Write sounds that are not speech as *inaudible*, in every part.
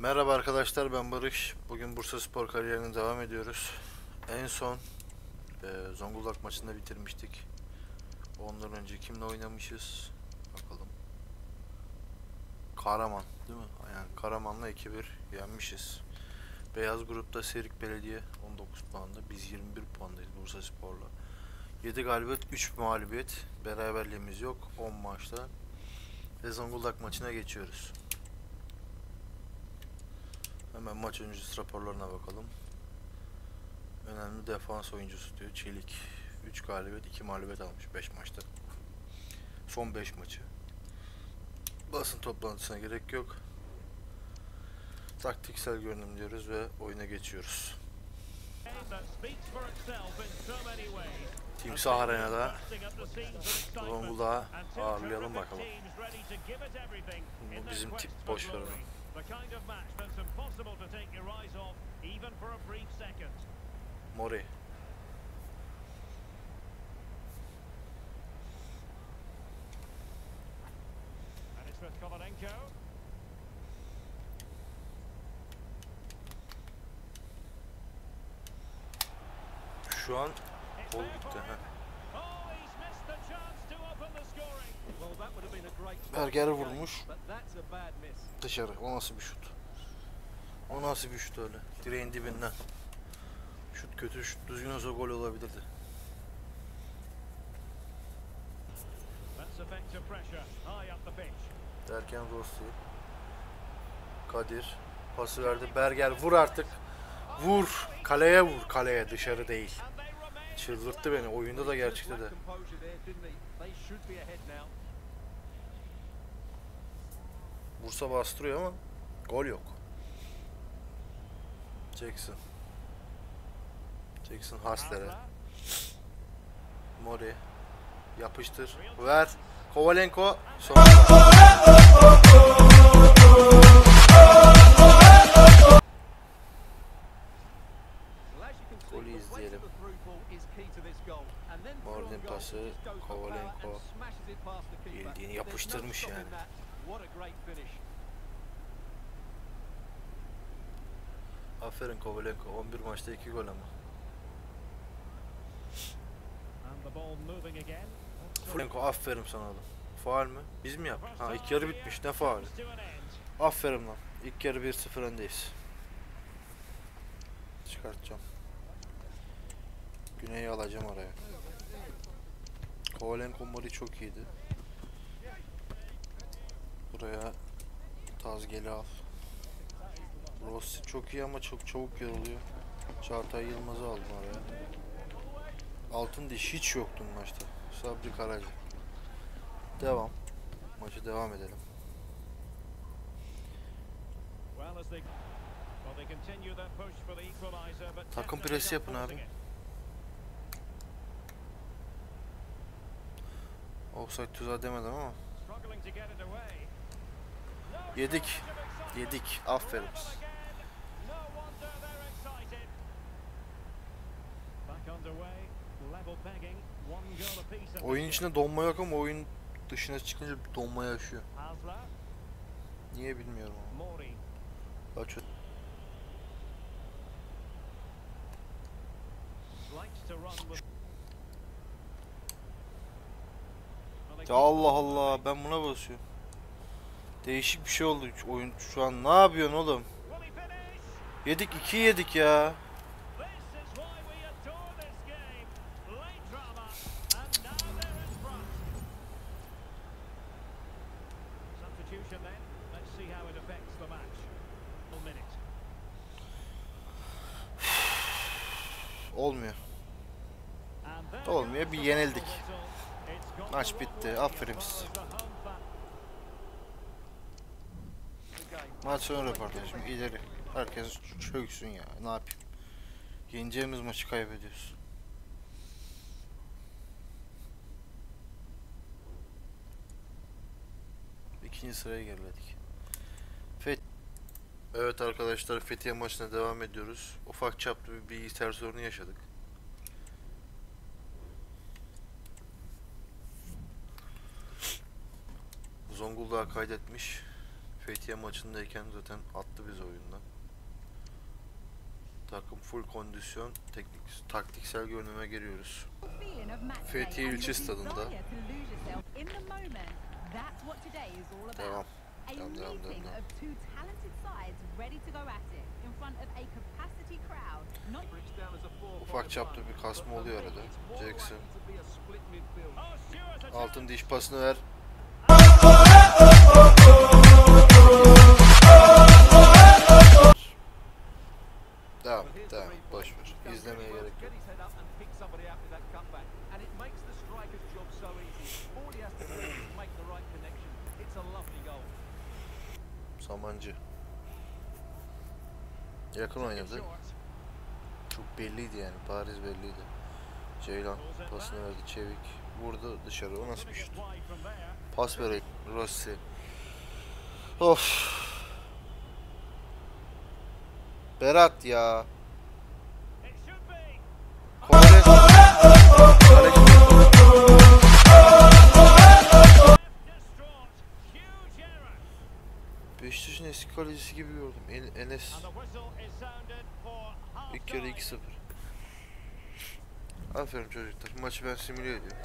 Merhaba arkadaşlar ben Barış. Bugün Bursa Spor kariyerine devam ediyoruz. En son e, Zonguldak maçında bitirmiştik. Ondan önce kimle oynamışız? Bakalım. Karaman değil mi? Yani Karaman'la 2-1 yenmişiz. Beyaz grupta Serik Belediye 19 puanda. Biz 21 puandayız Bursa Spor'la. 7 galibiyet, 3 mağlubiyet. Beraberliğimiz yok 10 maçta. Ve Zonguldak maçına geçiyoruz. Hemen maç öncesi raporlarına bakalım. Önemli defans oyuncusu diyor. Çelik 3 galibiyet 2 mağlubiyet almış 5 maçta. Son 5 maçı. Basın toplantısına gerek yok. Taktiksel görünüm diyoruz ve oyuna geçiyoruz. Timsah Arena'da Zonguldak'ı ağırlayalım bakalım. Bu bizim tip boş ver onu. The kind of match that's impossible to take your eyes off, even for a brief second. Mori. And it's with Kovalenko. Şu an It's that would have been a great Berger game, vurmuş. Dışarı. O nasıl bir şut? O nasıl bir şut öyle? Direğin dibinden. Şut kötü, şut düzgün olsa gol olabilirdi. Derken Rossi. Kadir. Pası verdi. Berger vur artık. Vur. Kaleye vur. Kaleye dışarı değil. Çıldırttı beni. Oyunda da gerçekte de. Bursa bastırıyor ama gol yok. Jackson. Jackson Hasler'e. Hasler. Mori. Yapıştır. Ver. Kovalenko. Son. Well, as you can see, Golü izleyelim. of the through ball is key Aferin Kovalenko. 11 maçta 2 gol ama. Kovalenko aferin sana oğlum. Faal mü? Biz mi yaptık? Ha ilk yarı bitmiş. Ne end. Aferin lan. İlk yarı 1-0 öndeyiz. Çıkartacağım. Güney'i alacağım oraya. Kovalenko Mori çok iyiydi. Buraya Tazgel'i al. Rossi çok iyi ama çok çabuk yoruluyor. Çağatay Yılmaz'ı aldım oraya. Altın diş hiç yoktu maçta. Sabri Karaca. Devam. Maçı devam edelim. Takım presi yapın abi. Offside tuzağı demedim ama. Yedik. Yedik. Aferin. Oyun içinde donma yok ama oyun dışına çıkınca donma yaşıyor. Niye bilmiyorum ama. Mori. Aç Likes to run with. Well, they Ya Allah Allah ben buna basıyorum. Değişik bir şey oldu oyun şu an. Ne yapıyorsun oğlum? Yedik 2 yedik ya. Way aferin size. Maç sonu röportajım ileri. Herkes çöksün ya. Ne yapayım? Yeneceğimiz maçı kaybediyoruz. İkinci sıraya geriledik. Fet Evet arkadaşlar Fethiye maçına devam ediyoruz. Ufak çaplı bir bilgisayar sorunu yaşadık. Zonguldak'a kaydetmiş. Fethiye maçındayken zaten attı bizi oyundan. Takım full kondisyon, teknik, taktiksel görünüme giriyoruz. Fethiye ilçe stadında. Devam. Devam, Ufak one. bir kasma oluyor arada. Jackson. Oh. Altın diş pasını ver. Samancı. Yakın oynadı. Çok belliydi yani. Bariz belliydi. Ceylan pasını verdi. Çevik. Vurdu dışarı. O nasıl bir şut? Pas ver Rossi. Of. Berat ya. Beşiktaş'ın eski kalecisi gibi gördüm. En- Enes. İlk yarı time. 2-0. Aferin çocuklar. Maçı ben simüle ediyorum.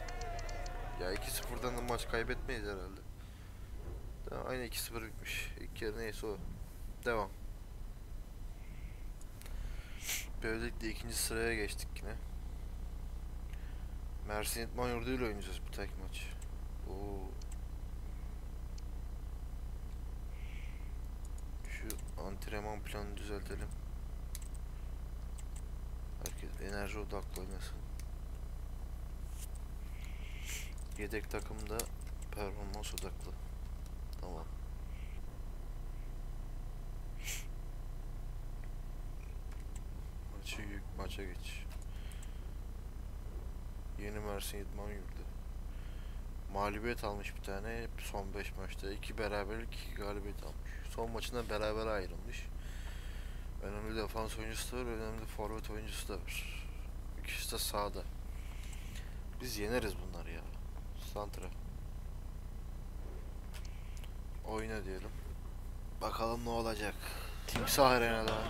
Ya 2-0'dan da maç kaybetmeyiz herhalde. Tamam, aynı 2-0 bitmiş. İlk yarı neyse o. Devam. Böylelikle ikinci sıraya geçtik yine. Mersin İdman Yurdu ile oynayacağız bu tek maç. Oo. Şu antrenman planını düzeltelim. Herkes enerji odaklı oynasın. Yedek takımda performans odaklı. Tamam. Maçı yük, maça geç. Yeni Mersin İdman Yurdu. Mağlubiyet almış bir tane son 5 maçta. 2 beraberlik 2 galibiyet almış. Son maçında beraber ayrılmış. Önemli defans oyuncusu da var, önemli forvet oyuncusu da var. İkisi de sağda. Biz yeneriz bunları ya. Santra. Oyna diyelim. Bakalım ne olacak. Timsah Arena'da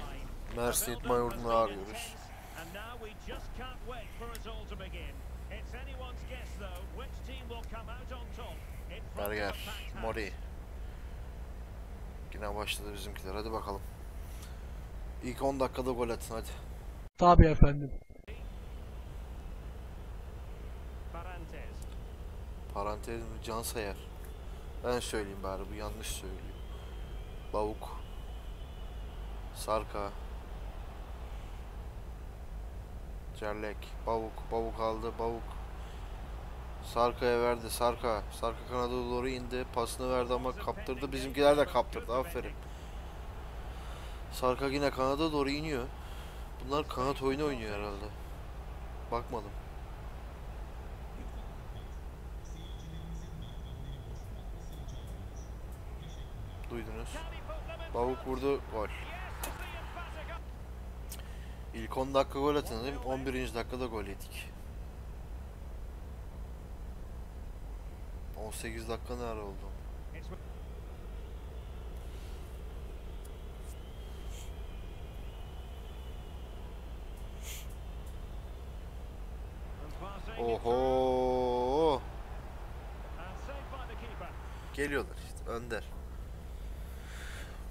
Mersin İdman Yurdu'nu ağırlıyoruz. Berger. Mori. Yine başladı bizimkiler. Hadi bakalım. İlk 10 dakikada gol atın hadi. Tabii efendim. Parantez mi? Can sayar. Ben söyleyeyim bari bu yanlış söylüyor. Bavuk. Sarka. Cerlek. Bavuk. Bavuk aldı. Bavuk. Sarka'ya verdi. Sarka. Sarka kanada doğru indi. Pasını verdi ama kaptırdı. Bizimkiler de kaptırdı. Aferin. Sarka yine kanada doğru iniyor. Bunlar kanat oyunu oynuyor herhalde. Bakmadım. Duydunuz. Bavuk vurdu. Gol. İlk 10 dakika gol atın dedim. 11. dakikada gol yedik. 18 dakika ne ara oldu? Oho! Geliyorlar işte. Önder.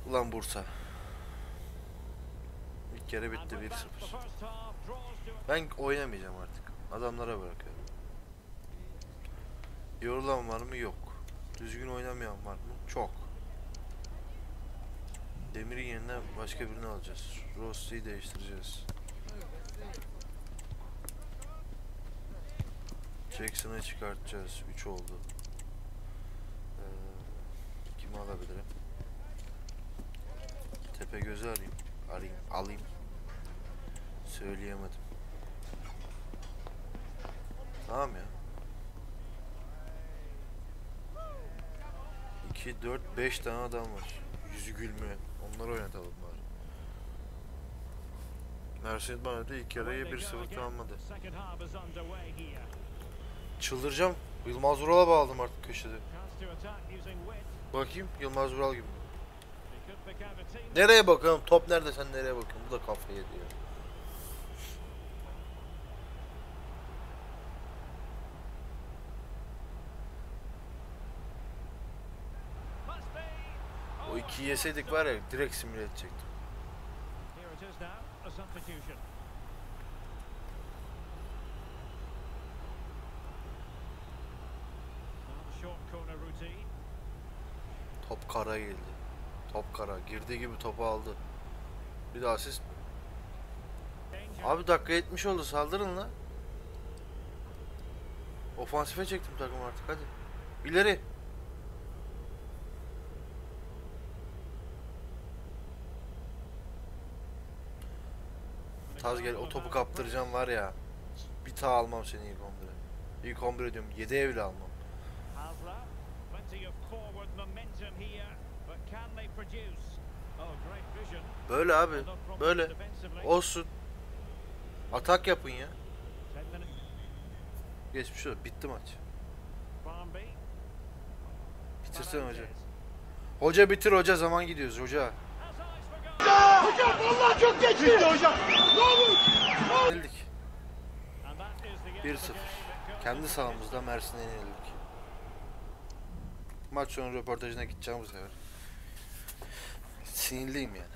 Ulan Bursa. İlk kere bitti with that, the 1-0. first half draws to Ben oynamayacağım artık. Adamlara bırakıyorum. Yorulan var mı? Yok. Düzgün oynamayan var mı? Çok. Demir'in yerine başka birini alacağız. Rossi'yi değiştireceğiz. Jackson'ı çıkartacağız. 3 oldu. Ee, kimi alabilirim? Tepe gözü arayayım. Arayayım. Alayım. Söyleyemedim. Tamam ya. 2, 4, 5 tane adam var. Yüzü gülmüyor. Onları oynatalım bari. Mersin İdman da ilk go 1-0 again. tamamladı. Çıldıracağım. Yılmaz Vural'a bağladım artık köşede. Bakayım Yılmaz Vural gibi. Nereye bakıyorum? Top nerede sen nereye bakıyorsun? Bu da kafayı yedi. O ikiyi yeseydik var ya direkt simüle edecektim. Top kara geldi. Top kara. Girdiği gibi topu aldı. Bir daha asist. Abi dakika 70 oldu saldırın la. Ofansife çektim takım artık hadi. İleri. Taz gel o topu kaptıracağım var ya. Bir ta almam seni ilk 11'e. İlk 11'e diyorum 7'ye bile almam. Oh. Böyle abi. Böyle. Olsun. Atak yapın ya. Geçmiş olsun. Bitti maç. Bitirsen hoca. Hoca bitir hoca zaman gidiyoruz hoca. Has eyes for goal. Yenildik. And that is the end 1-0. of the game. It goes Kendi sahamızda Mersin'e yenildik. Maç sonu röportajına gideceğim bu sefer. Sinirliyim yani.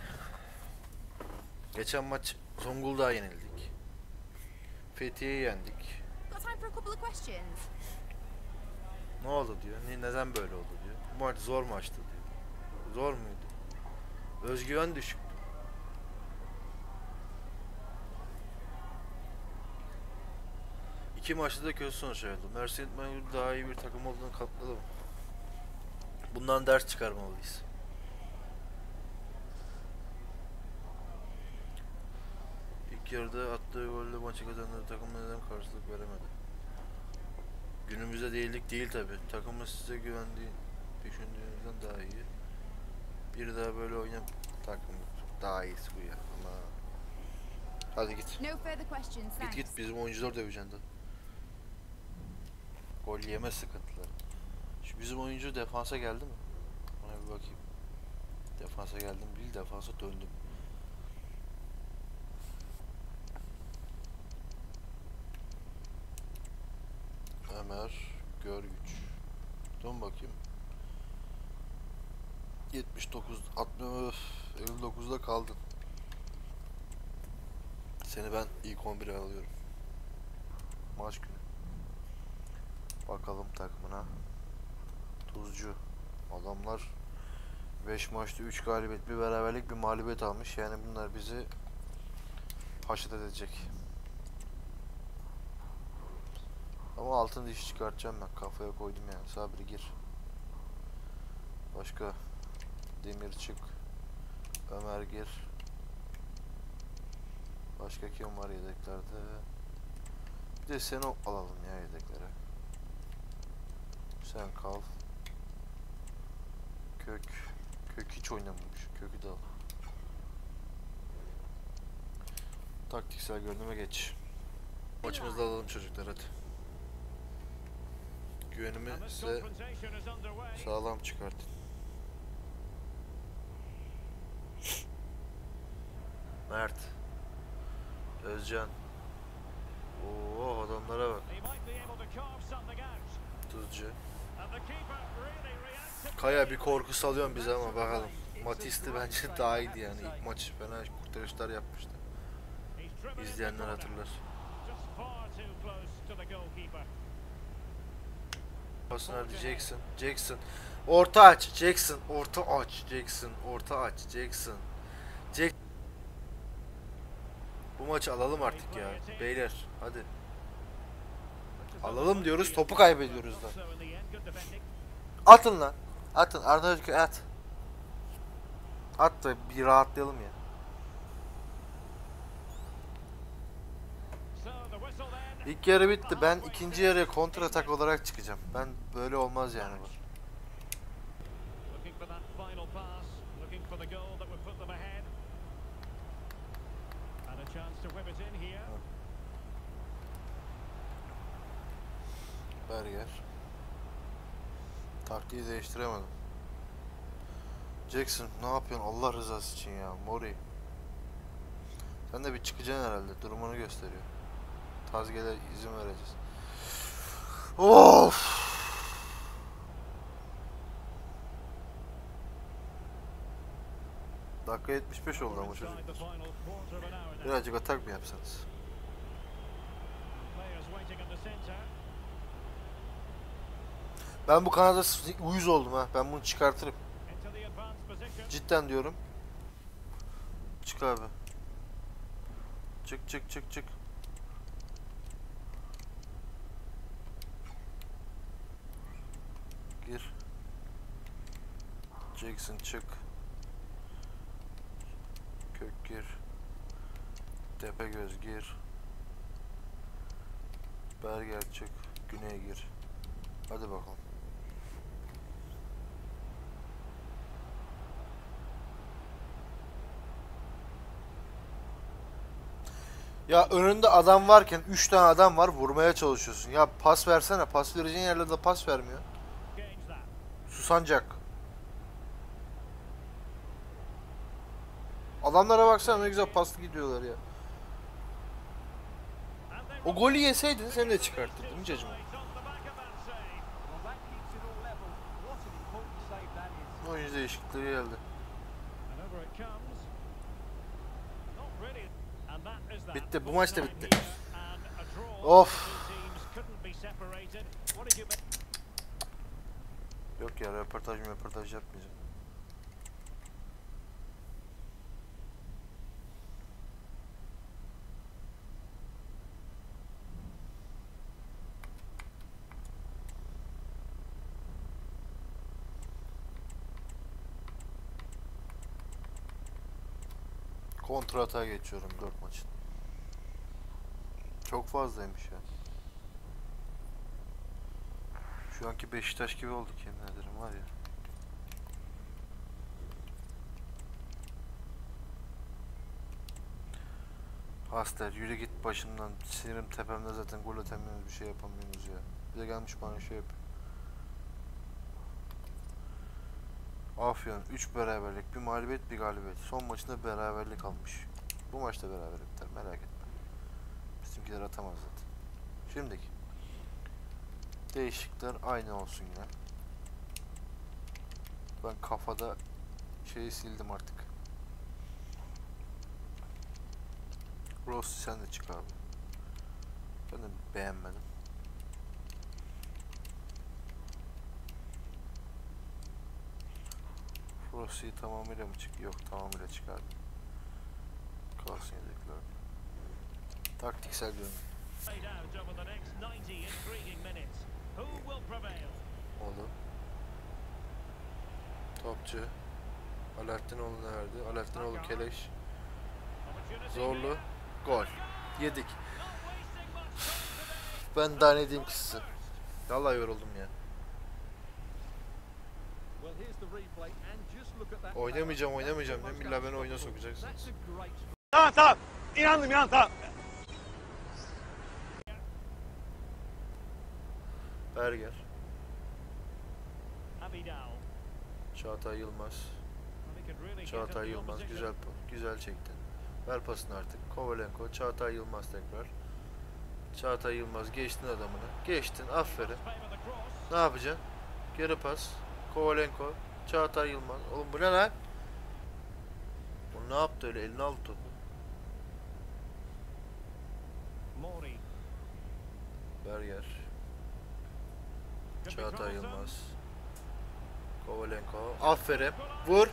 Geçen maç Zonguldak'a yenildik. Fethiye'yi yendik. Ne oldu diyor. Ne, neden böyle oldu diyor. Bu maç zor maçtı diyor. Zor muydu? Özgüven düşük. İki maçta da kötü sonuç İdman Yurdu daha iyi bir takım olduğunu kanıtladı mı? Bundan ders çıkarmalıyız. İlk yarıda attığı golle maçı kazandığı takım neden karşılık veremedi? Günümüzde değildik değil tabi. Takımımız size güvendiği, düşündüğünüzden daha iyi. Bir daha böyle oynayıp takım daha iyisi bu ya ama hadi git. No Git git bizim oyuncular döveceksin de. Gol yeme sıkıntıları. Şu bizim oyuncu defansa geldi mi? Ona bir bakayım. Defansa geldim değil defansa döndüm. Ömer Görgüç. Dön bakayım. 79 60 59'da kaldın. Seni ben ilk 11'e alıyorum. Maç günü. Bakalım takımına. Tuzcu. Adamlar 5 maçta 3 galibiyet, bir beraberlik, bir mağlubiyet almış. Yani bunlar bizi haşet edecek. Ama altın dişi çıkartacağım ben. Kafaya koydum yani. Sabri gir. Başka. Demir çık. Ömer gir. Başka kim var yedeklerde? Bir de seni alalım ya yedeklere. Sen kal. Kök. Kök hiç oynamamış. Kökü de al. Taktiksel görünüme geç. Maçımızda alalım çocuklar hadi. Güvenimi size sağlam çıkartın. Mert. Özcan. Kaya bir korku salıyorsun bize ama bakalım. Matisti bence *laughs* daha iyiydi yani ilk maç fena kurtarışlar yapmıştı. İzleyenler hatırlar. Just far too close to the goalkeeper. Pasın hadi Jackson. Orta aç. Jackson. Orta aç. Jackson. Orta aç. Jackson. Jack. Bu maçı alalım artık ya. Beyler hadi. Alalım diyoruz topu kaybediyoruz da. Atın lan. Atın. Arda Özgür at. At da bir rahatlayalım ya. İlk yarı bitti. Ben ikinci yarıya kontra atak olarak çıkacağım. Ben böyle olmaz yani bu. Berger. Taktiği değiştiremedim. Jackson ne yapıyorsun Allah rızası için ya Mori. Sen de bir çıkacaksın herhalde durumunu gösteriyor. Tazgele izin vereceğiz. Of! Dakika 75 oldu ama çocuk. Birazcık atak mı yapsanız? Ben bu Kanada uyuz oldum ha. Ben bunu çıkartırım. Cidden diyorum. Çık abi. Çık çık çık çık. Gir. Jackson çık. Kök gir. Tepegöz gir. Berger çık. Güney gir. Hadi bakalım. Ya önünde adam varken 3 tane adam var vurmaya çalışıyorsun. Ya pas versene. Pas vereceğin yerlerde pas vermiyor. Susancak. Adamlara baksana ne güzel paslı gidiyorlar ya. O golü yeseydin seni de çıkartırdım cacım. sides on the back Bitti, bu maç da bitti. Of. Yok ya röportaj mı röportaj yapmayacağım. Kontra atağa geçiyorum 4 maçın. Çok fazlaymış ya. Şu anki Beşiktaş gibi olduk yemin ederim var ya. Haster yürü git başımdan sinirim tepemde zaten gol atamiyoruz bir şey yapamıyoruz ya. Bir de gelmiş bana şey yapıyor. Afyon 3 beraberlik bir mağlubiyet bir galibiyet. Son maçında beraberlik almış. Bu maçta beraber biter merak etme. Bizimkiler atamaz zaten. Şimdiki. Değişiklikler aynı olsun ya. Ben kafada şeyi sildim artık. Rossi sen de çık abi. Ben de beğenmedim. Rossi tamamıyla mı çık? Yok tamamıyla çıkardım. Kalsın yedekler. Taktiksel diyorum. Played out over the next 90 intriguing minutes. Who will prevail? Oğlu. Topçu. Alaaddinoğlu nerede? Alaaddinoğlu Keleş. Zorlu. Gol. Yedik. Ben daha ne diyeyim size. Vallahi yoruldum ya. Oynamayacağım, oynamayacağım diyorum. İlla beni oyuna sokacaksınız. Tamam tamam. İnandım ya tamam. Berger. Abidal. Çağatay Yılmaz. Çağatay Yılmaz güzel güzel çekti. Ver pasını artık. Kovalenko, Çağatay Yılmaz tekrar. Çağatay Yılmaz geçtin adamını. Geçtin aferin. Ne yapacaksın? Geri pas. Kovalenko, Çağatay Yılmaz. Oğlum bu ne lan? Bu ne yaptı öyle eline aldı topu. Mori. Berger, Çağatay. Yılmaz. Kovalenko. Aferin. Vur.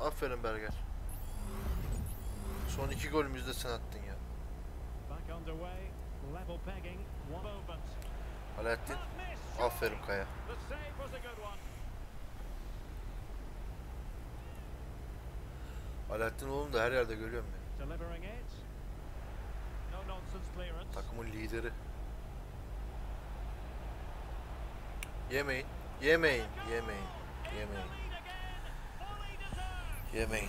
Aferin Berger. Son iki golümüzü de sen attın ya. Alaaddin. Aferin Kaya. Alaaddin oğlum da her yerde görüyorum clearance. Takımın lideri. Yemeyin. Yemeyin. Yemeyin. Yemeyin. Yemeyin.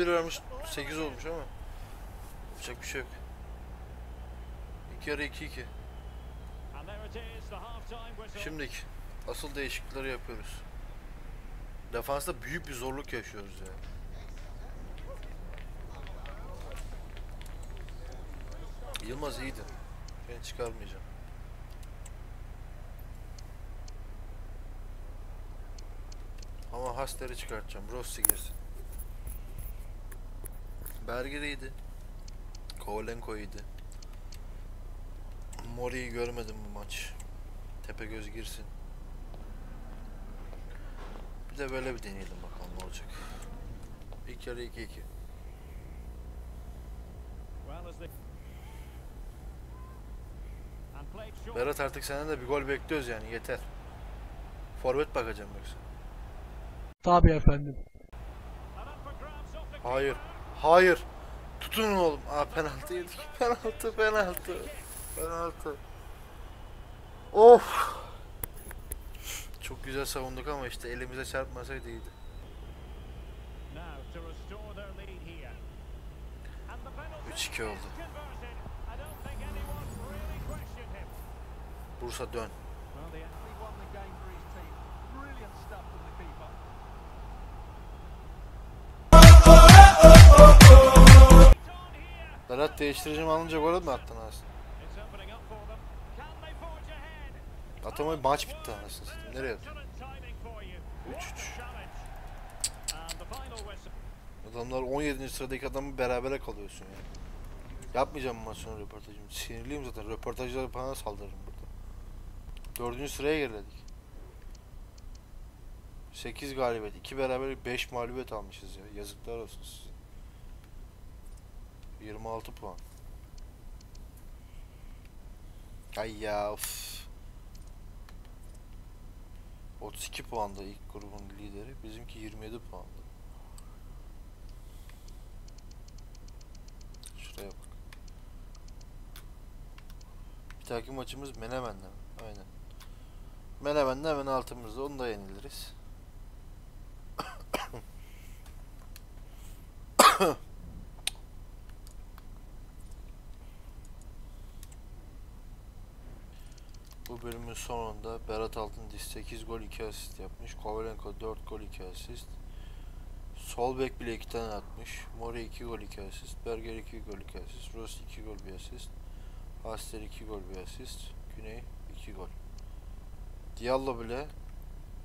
1 vermiş 8 olmuş ama yapacak bir şey yok. İki yarı 2 2. Şimdiki asıl değişiklikleri yapıyoruz. Defansta büyük bir zorluk yaşıyoruz yani. Yılmaz iyiydi. Seni çıkarmayacağım. Ama Haster'i çıkartacağım. Rossi girsin. Berger iyiydi. Kovalenko iyiydi. Mori'yi görmedim bu maç. Tepegöz girsin. Bir de böyle bir deneyelim bakalım ne olacak. İlk yarı 2-2. Well, as they... And played short. Berat artık senden de bir gol bekliyoruz yani yeter. Forvet bakacağım yoksa. Tabii efendim. Hayır. Hayır. Tutunun oğlum. Aa penaltı yedik. *laughs* Penaltı penaltı. Penaltı. Of. Çok güzel savunduk ama işte elimize çarpmasaydı iyiydi. Now to restore their lead Berat değiştiricimi alınca gol mü attın aslında? Atamayı maç bitti anasını satayım. Nereye attın? Excellent timing for you. What a 3-3. challenge. And the final whistle. Adamlar 17. sıradaki adamı berabere kalıyorsun ya. Yapmayacağım maç sonu röportajımı. Sinirliyim zaten. Röportajları bana saldırırım burada. Dördüncü sıraya geriledik. 8 galibiyet, 2 beraberlik 5 mağlubiyet almışız ya. Yazıklar olsun size. 26 puan. Ay ya of. 32 puanda ilk grubun lideri. Bizimki 27 puanda. Şuraya bak. Bir dahaki maçımız Menemen'le? Aynen. Menemen'le hemen altımızda. Onu da yeniliriz. Bu bölümün sonunda Berat Altındiş 8 gol 2 asist yapmış. Kovalenko 4 gol 2 asist. Sol bek bile 2 tane atmış. Mori 2 gol 2 asist. Berger 2 gol 2 asist. Ross 2 gol 1 asist. Haster 2 gol 1 asist. Güney 2 gol. Diallo bile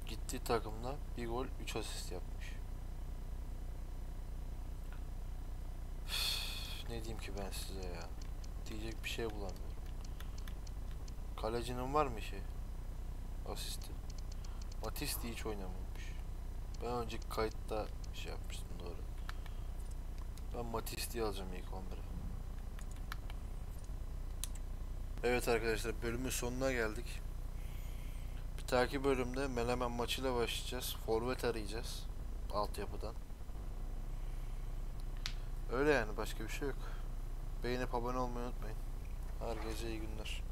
gittiği takımda 1 gol 3 asist yapmış. Üf, ne diyeyim ki ben size ya. Diyecek bir şey bulamıyorum. Kalecinin var mı şey? Asisti. De hiç oynamamış. Ben önceki kayıtta şey yapmıştım doğru. Ben Matisse diye alacağım ilk 11'e. Evet arkadaşlar bölümün sonuna geldik. Bir dahaki bölümde Melemen maçıyla başlayacağız. Forvet arayacağız. Altyapıdan. Öyle yani başka bir şey yok. Beğenip abone olmayı unutmayın. Herkese iyi günler.